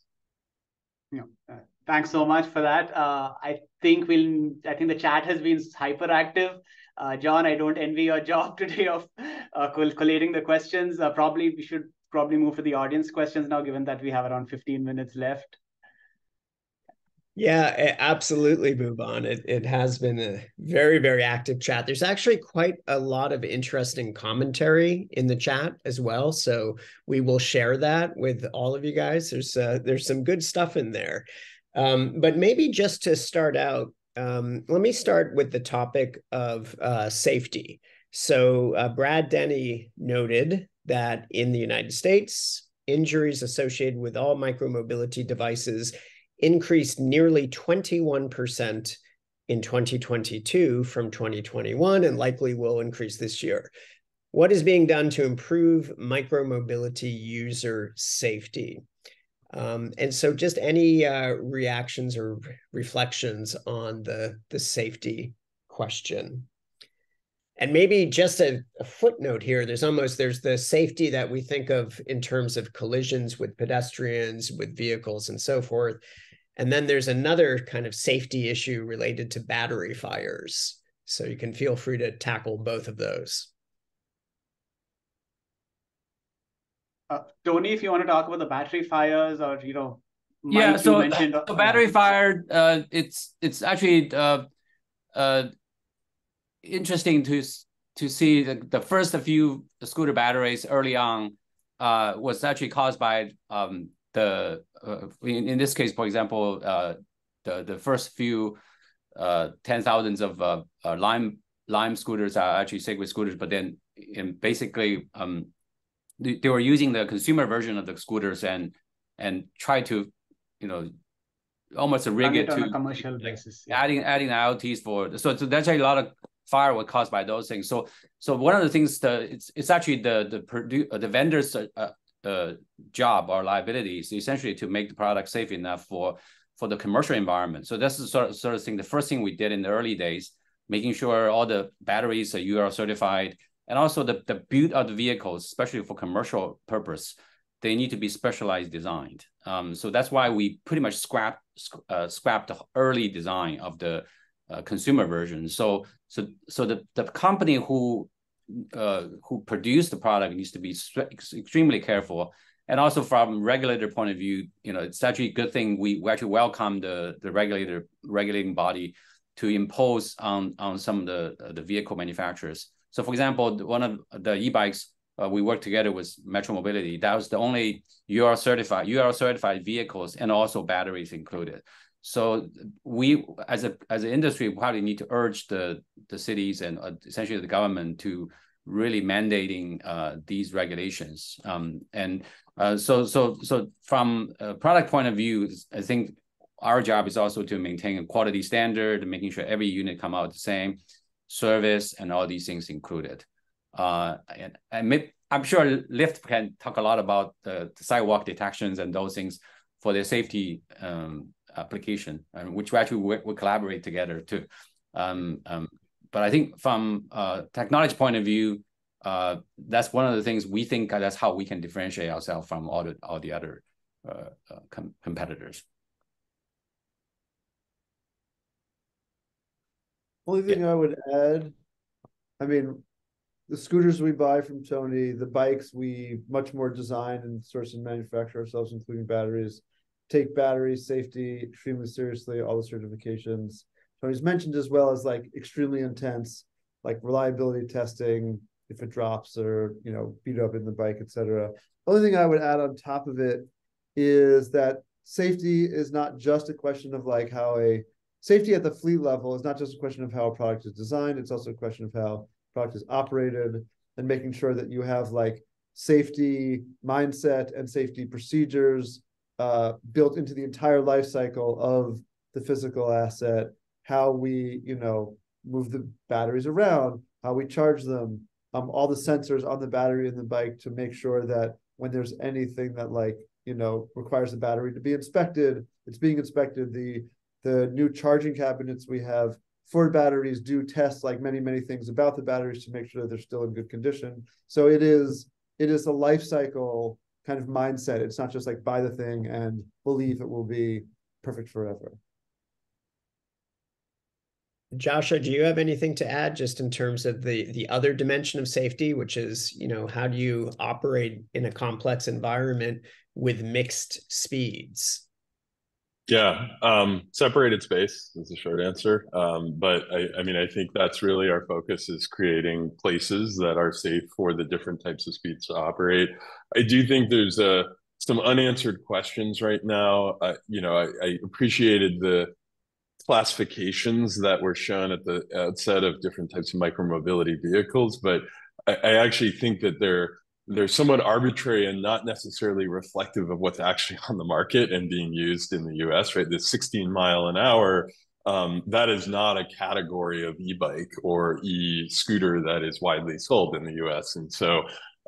[SPEAKER 2] uh, thanks so much for that. Uh, i think we'll i think the chat has been hyperactive. Uh, john i don't envy your job today of uh, collating the questions. Uh, probably we should probably move to the audience questions now given that we have around 15 minutes left
[SPEAKER 7] yeah, absolutely, Bhuvan. It, it has been a very, very active chat. There's actually quite a lot of interesting commentary in the chat as well. So we will share that with all of you guys. There's uh, there's some good stuff in there. Um, but maybe just to start out, um, let me start with the topic of uh, safety. So uh, Brad Denny noted that in the United States, injuries associated with all micromobility devices increased nearly 21% in 2022 from 2021 and likely will increase this year. What is being done to improve micromobility user safety? Um, and so just any uh, reactions or reflections on the, the safety question. And maybe just a, a, footnote here, there's almost, there's the safety that we think of in terms of collisions with pedestrians, with vehicles and so forth. And then there's another kind of safety issue related to battery fires. So you can feel free to tackle both of those.
[SPEAKER 2] Uh, Tony, if you want to talk about the battery fires or, you know,
[SPEAKER 5] yeah, so, mentioned, uh, battery fire, uh, it's it's actually uh, uh, interesting to to see the, the first few scooter batteries early on uh, was actually caused by um, the uh, in, in this case, for example, uh, the the first few uh, ten thousands of uh, uh, Lime Lime scooters are actually Segway scooters, but then in basically um, they, they were using the consumer version of the scooters and and try to you know almost a rig it,
[SPEAKER 2] it
[SPEAKER 5] to
[SPEAKER 2] a commercial basis
[SPEAKER 5] yeah. adding adding IoTs for so, so that's actually a lot of fire was caused by those things. So so one of the things the it's it's actually the the produ- the vendors uh, uh, job or liability is essentially to make the product safe enough for for the commercial environment. So that's the sort of, sort of thing. The first thing we did in the early days, making sure all the batteries are UL certified, and also the the build of the vehicles, especially for commercial purpose, they need to be specialized designed. Um, so that's why we pretty much scrapped uh, scrapped the early design of the uh, consumer version. So so so the the company who uh, who produce the product needs to be extremely careful. And also from regulator point of view, you know, it's actually a good thing we, we actually welcome the, the regulator regulating body to impose on, on some of the, the vehicle manufacturers. So for example, one of the e-bikes uh, we worked together with MetroMobility. That was the only UL certified UL certified vehicles and also batteries included. So we, as a as an industry, probably need to urge the the cities and uh, essentially the government to really mandating uh, these regulations. Um, and uh, so so so from a product point of view, I think our job is also to maintain a quality standard, making sure every unit come out the same, service and all these things included. Uh, and, and maybe, I'm sure Lyft can talk a lot about the, the sidewalk detections and those things for their safety um, application, and which we actually we, we collaborate together too. Um, um, but I think from a technology point of view, uh, that's one of the things we think that's how we can differentiate ourselves from all the all the other uh, uh, com competitors.
[SPEAKER 3] Only thing yeah. I would add, I mean, the scooters we buy from Tony, the bikes we much more design and source and manufacture ourselves, including batteries take battery safety extremely seriously, all the certifications. Tony's mentioned as well as like extremely intense, like reliability testing, if it drops or you know beat up in the bike, etc. Only thing I would add on top of it is that safety is not just a question of like how a safety at the fleet level is not just a question of how a product is designed, it's also a question of how product is operated and making sure that you have like safety mindset and safety procedures uh, built into the entire life cycle of the physical asset, how we, you know, move the batteries around, how we charge them, um, all the sensors on the battery in the bike to make sure that when there's anything that like you know requires the battery to be inspected it's being inspected. The the new charging cabinets we have for batteries do tests like many many things about the batteries to make sure that they're still in good condition. So it is it is a life cycle kind of mindset it's not just like buy the thing and believe it will be perfect forever
[SPEAKER 7] Joshua, do you have anything to add just in terms of the the other dimension of safety, which is, you know, how do you operate in a complex environment with mixed speeds?
[SPEAKER 6] Yeah, um, separated space is the short answer. Um, but I, I mean, I think that's really our focus is creating places that are safe for the different types of speeds to operate. I do think there's a some unanswered questions right now. Uh, you know, I, I appreciated the classifications that were shown at the outset of different types of micromobility vehicles, but I, I actually think that they're they're somewhat arbitrary and not necessarily reflective of what's actually on the market and being used in the US, right? The 16 mile an hour, um, that is not a category of e-bike or e-scooter that is widely sold in the US. And so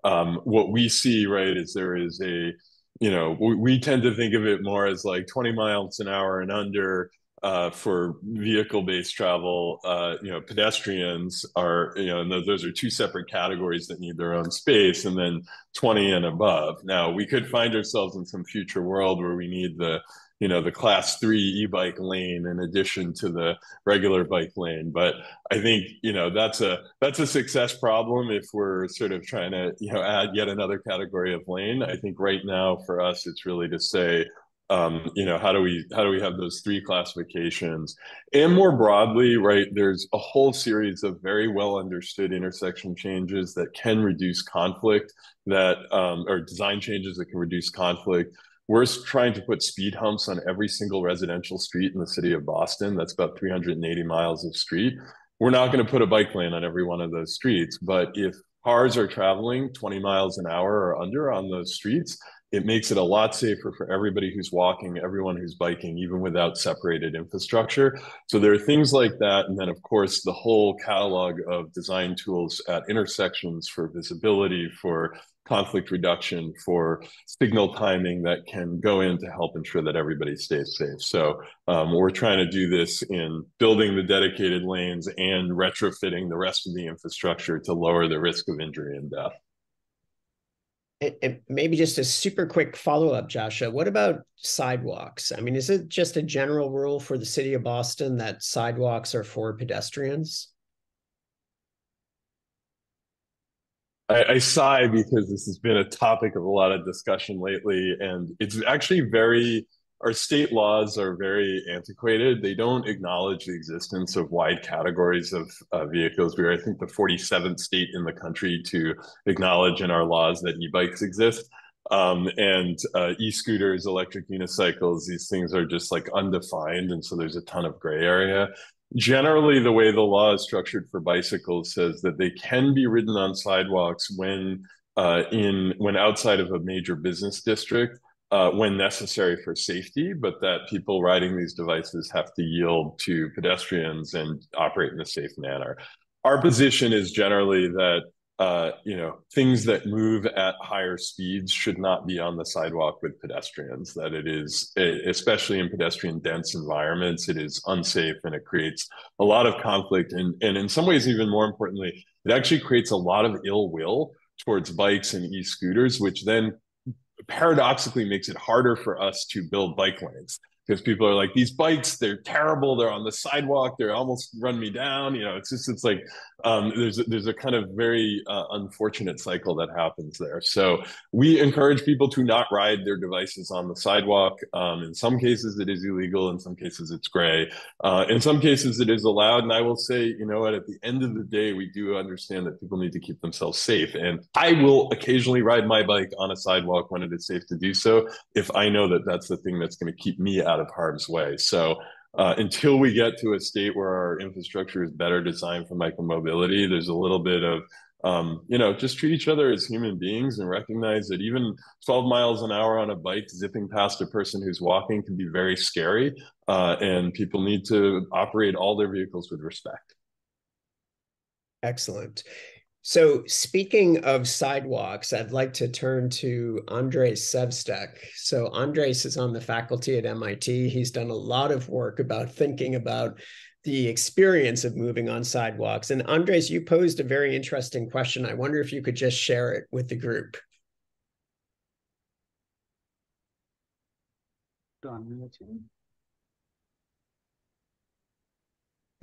[SPEAKER 6] um, what we see, right, is there is a, you know, we, we tend to think of it more as like 20 miles an hour and under, uh, for vehicle-based travel, uh, you know, pedestrians are, you know, and those, those are two separate categories that need their own space, and then 20 and above. Now, we could find ourselves in some future world where we need the, you know, the class three e-bike lane in addition to the regular bike lane. But I think, you know, that's a that's a success problem if we're sort of trying to, you know, add yet another category of lane. I think right now for us, it's really to say, um, you know how do we how do we have those three classifications? And more broadly right there's a whole series of very well understood intersection changes that can reduce conflict that um, or design changes that can reduce conflict. We're trying to put speed humps on every single residential street in the city of boston. That's about 380 miles of street. We're not going to put a bike lane on every one of those streets but if cars are traveling 20 miles an hour or under on those streets it makes it a lot safer for everybody who's walking, everyone who's biking, even without separated infrastructure. So there are things like that. And then, of course, the whole catalog of design tools at intersections for visibility, for conflict reduction, for signal timing that can go in to help ensure that everybody stays safe. So um, we're trying to do this in building the dedicated lanes and retrofitting the rest of the infrastructure to lower the risk of injury and death
[SPEAKER 7] and maybe just a super quick follow up, Joshua. What about sidewalks? I mean, is it just a general rule for the city of Boston that sidewalks are for pedestrians?
[SPEAKER 6] I, I sigh because this has been a topic of a lot of discussion lately, and it's actually very our state laws are very antiquated. They don't acknowledge the existence of wide categories of uh, vehicles. We're, I think, the 47th state in the country to acknowledge in our laws that e-bikes exist. Um, and uh, e-scooters, electric unicycles, these things are just like undefined. And so there's a ton of gray area. Generally, the way the law is structured for bicycles says that they can be ridden on sidewalks when uh, in when outside of a major business district uh, when necessary for safety, but that people riding these devices have to yield to pedestrians and operate in a safe manner. Our position is generally that uh, you know things that move at higher speeds should not be on the sidewalk with pedestrians. That it is, especially in pedestrian dense environments, it is unsafe and it creates a lot of conflict. And and in some ways, even more importantly, it actually creates a lot of ill will towards bikes and e-scooters, which then paradoxically makes it harder for us to build bike lanes because people are like these bikes they're terrible. They're on the sidewalk. They're almost run me down. You know it's just it's like um, there's there's a kind of very uh, unfortunate cycle that happens there. So we encourage people to not ride their devices on the sidewalk. Um, in some cases it is illegal in some cases it's gray. Uh, in some cases it is allowed. And i will say you know what at the end of the day we do understand that people need to keep themselves safe. And i will occasionally ride my bike on a sidewalk when it is safe to do so if i know that that's the thing that's going to keep me out of harm's way so uh, until we get to a state where our infrastructure is better designed for micromobility, there's a little bit of um, you know, just treat each other as human beings and recognize that even 12 miles an hour on a bike zipping past a person who's walking can be very scary. Uh, and people need to operate all their vehicles with respect.
[SPEAKER 7] Excellent. So, speaking of sidewalks, I'd like to turn to Andres Sevtsuk. So, Andres is on the faculty at MIT. He's done a lot of work about thinking about the experience of moving on sidewalks. And Andres, you posed a very interesting question. I wonder if you could just share it with the group.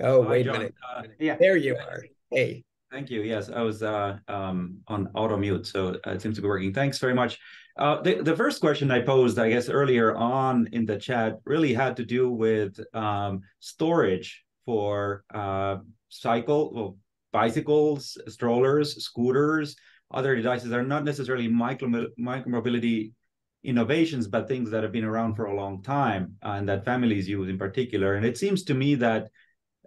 [SPEAKER 7] Oh, wait a minute. Uh, yeah. There you are. Hey.
[SPEAKER 8] Thank you. Yes, I was uh, um, on auto mute, so uh, it seems to be working. Thanks very much. Uh, the, the first question I posed, I guess, earlier on in the chat really had to do with um, storage for uh, cycle, well, bicycles, strollers, scooters, other devices that are not necessarily micro micromobility innovations, but things that have been around for a long time and that families use in particular. And it seems to me that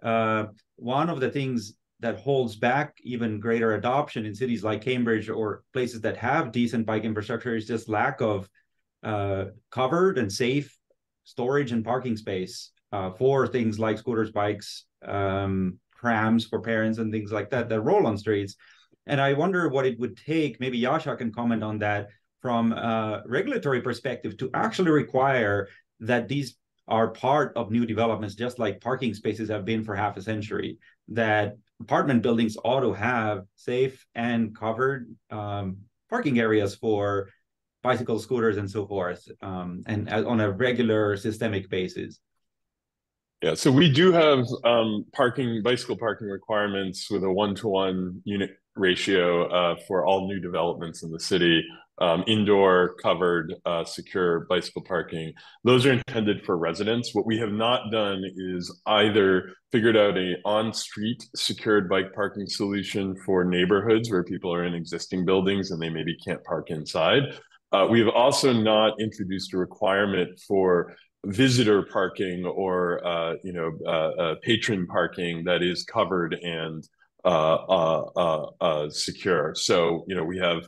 [SPEAKER 8] uh, one of the things that holds back even greater adoption in cities like Cambridge or places that have decent bike infrastructure is just lack of uh, covered and safe storage and parking space uh, for things like scooters, bikes, um, prams for parents, and things like that that roll on streets. And I wonder what it would take. Maybe Jascha can comment on that from a regulatory perspective to actually require that these are part of new developments, just like parking spaces have been for half a century. That apartment buildings ought to have safe and covered um, parking areas for bicycles, scooters, and so forth, um, and on a regular systemic basis.
[SPEAKER 6] Yeah, so we do have um, parking, bicycle parking requirements with a one-to-one unit ratio uh, for all new developments in the city um, indoor, covered, uh, secure bicycle parking. Those are intended for residents. What we have not done is either figured out a on-street secured bike parking solution for neighborhoods where people are in existing buildings and they maybe can't park inside. Uh, we have also not introduced a requirement for visitor parking or uh, you know uh, uh, patron parking that is covered and uh, secure. So you know we have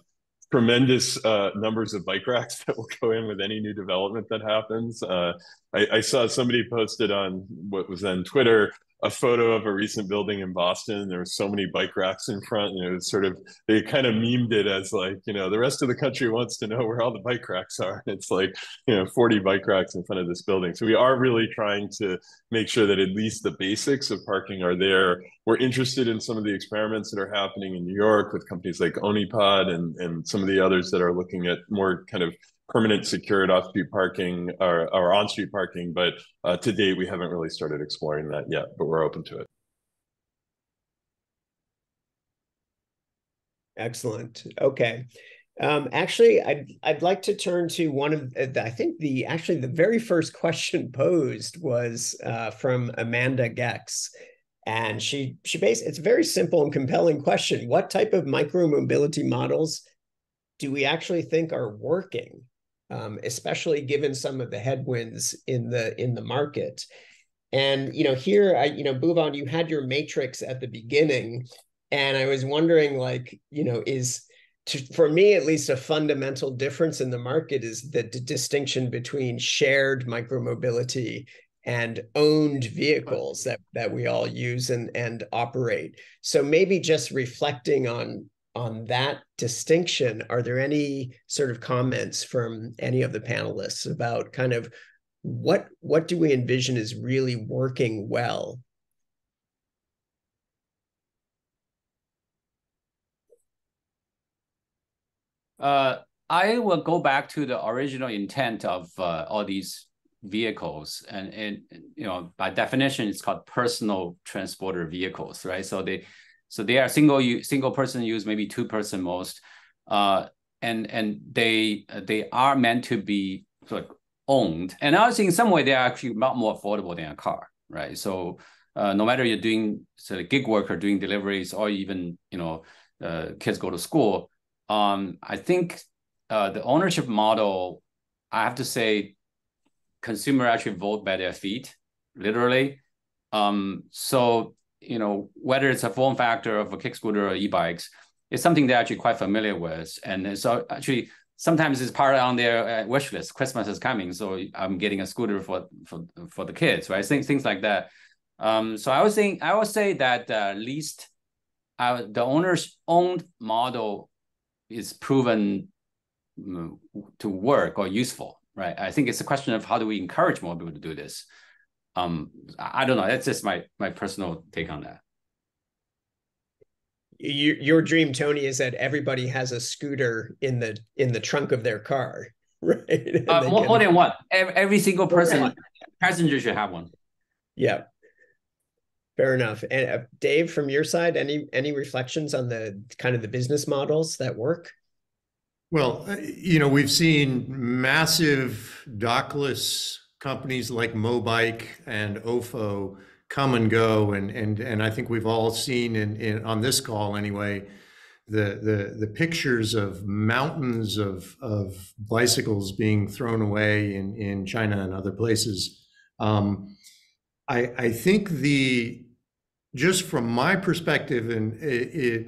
[SPEAKER 6] tremendous uh, numbers of bike racks that will go in with any new development that happens. Uh, I, I, saw somebody posted on what was then Twitter a photo of a recent building in Boston. There were so many bike racks in front. You know, sort of they kind of memed it as like, you know, the rest of the country wants to know where all the bike racks are. And it's like, you know, 40 bike racks in front of this building. So we are really trying to make sure that at least the basics of parking are there. We're interested in some of the experiments that are happening in New York with companies like Oonee Pod and, and some of the others that are looking at more kind of permanent secured off-street parking or, or on-street parking, but uh, to date, we haven't really started exploring that yet, but we're open to it.
[SPEAKER 7] Excellent. Okay. Um, actually, I'd I'd like to turn to one of the, I think the actually the very first question posed was uh, from Amanda Gex, and she she based it's a very simple and compelling question. What type of micro mobility models do we actually think are working um, especially given some of the headwinds in the in the market. And you know, here I, you know, Bhuvan, you had your matrix at the beginning, and I was wondering, like, you know, is to, for me at least a fundamental difference in the market is the distinction between shared micromobility and owned vehicles that that we all use and and operate. So maybe just reflecting on on that distinction, are there any sort of comments from any of the panelists about kind of what what do we envision is really working well?
[SPEAKER 5] Uh, I will go back to the original intent of uh, all these vehicles, and and you know by definition it's called personal transporter vehicles, right? So they so they are single single person use, maybe two person most, uh, and and they they are meant to be sort of owned, and I think in some way they are actually not more affordable than a car, right? So uh, no matter you're doing sort of gig work or doing deliveries, or even you know uh, kids go to school, um, I think uh, the ownership model, I have to say, consumer actually vote by their feet, literally. Um, so you know whether it's a form factor of a kick scooter or e-bikes, it's something they're actually quite familiar with, and so actually sometimes it's part on their uh, wish list. Christmas is coming, so I'm getting a scooter for for for the kids, right? Things things like that. Um, so I would think I would say that uh, at least uh, the owner's owned model is proven mm, to work or useful, right? I think it's a question of how do we encourage more people to do this. Um, I don't know. That's just my my personal take on that.
[SPEAKER 7] Your, your dream, Tony, is that everybody has a scooter in the in the trunk of their car, right?
[SPEAKER 5] Uh, more, can... more, than one. Every, every single person, passenger should have one.
[SPEAKER 7] Yeah. Fair enough. And uh, Dave, from your side, any any reflections on the kind of the business models that work?
[SPEAKER 4] Well, uh, you know, we've seen massive dockless companies like Mobike and Ofo come and go, and and and I think we've all seen in, in on this call anyway, the the the pictures of mountains of of bicycles being thrown away in in China and other places. Um, I I think the just from my perspective and it, it,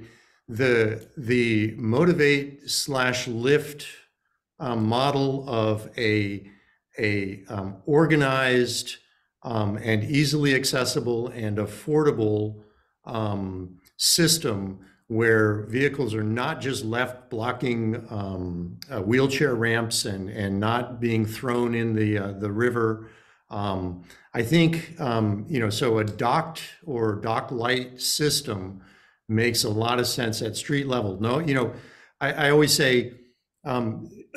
[SPEAKER 4] the the motivate slash Lyft um, model of a a um, organized um, and easily accessible and affordable um, system where vehicles are not just left blocking um, uh, wheelchair ramps and and not being thrown in the uh, the river um, I think, um, you know, so a docked or dock light system makes a lot of sense at street level. No, you know, I, I always say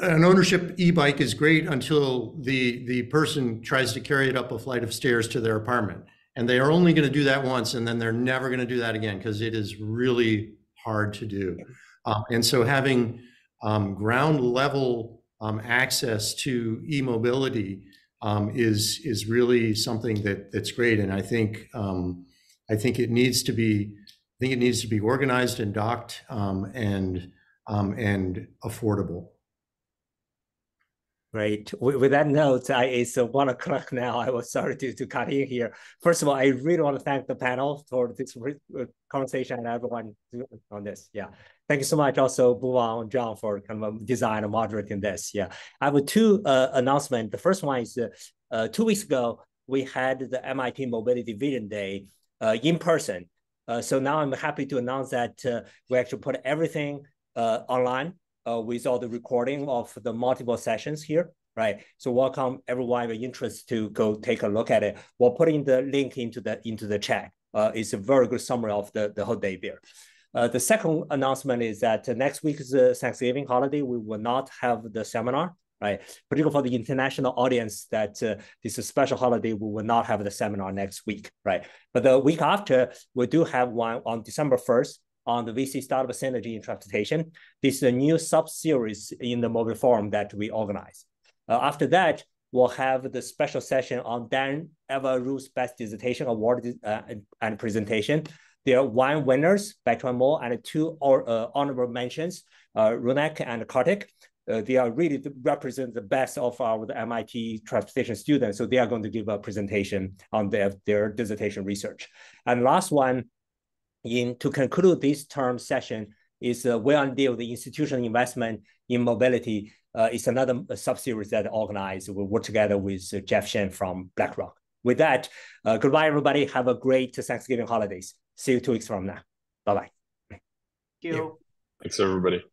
[SPEAKER 4] an ownership e-bike is great until the the person tries to carry it up a flight of stairs to their apartment, and they are only going to do that once, and then they're never going to do that again because it is really hard to do. Um, and so having um, ground level um, access to e-mobility um, is is really something that that's great, and I think um, I think it needs to be I think it needs to be organized and docked um, and and affordable.
[SPEAKER 1] Great. With, that note, I, it's uh, one o'clock now. I was sorry to, to cut in here. First of all, I really want to thank the panel for this uh, conversation and everyone on this. Yeah. Thank you so much also, Bhuvan and John, for kind of design and moderating this. Yeah. I have two uh, announcements. The first one is uh, uh, two weeks ago, we had the MIT Mobility Vision Day uh, in person. so now I'm happy to announce that we actually put everything online uh, with all the recording of the multiple sessions here, right? So welcome everyone with interest to go take a look at it. We'll put in the link into the into the chat. Uh, it's a very good summary of the, the whole day there. Uh, the second announcement is that next week is the Thanksgiving holiday. We will not have the seminar, right? Particularly for the international audience that uh, this is a special holiday, we will not have the seminar next week, right? But the week after, we do have one on December 1st on the VC Startup Synergy in Transportation. This is a new sub-series in the mobile forum that we organize. Uh, after that, we'll have the special session on Dan Evarou's Best Dissertation Award uh, and, presentation. There are one winners, Bertrand Moore, and two or, uh, honorable mentions, uh, Runek and Kartik. Uh, they are really represent the best of our the MIT transportation students. So they are going to give a presentation on their, their dissertation research. And last one in to conclude this term session is uh, well deal the institutional investment in mobility uh, is another sub-series that organized. We work together with uh, Jeff Shen from BlackRock. With that, uh, goodbye, everybody. Have a great Thanksgiving holidays. See you two weeks from now. Bye-bye.
[SPEAKER 2] Thank you.
[SPEAKER 6] Thanks, everybody.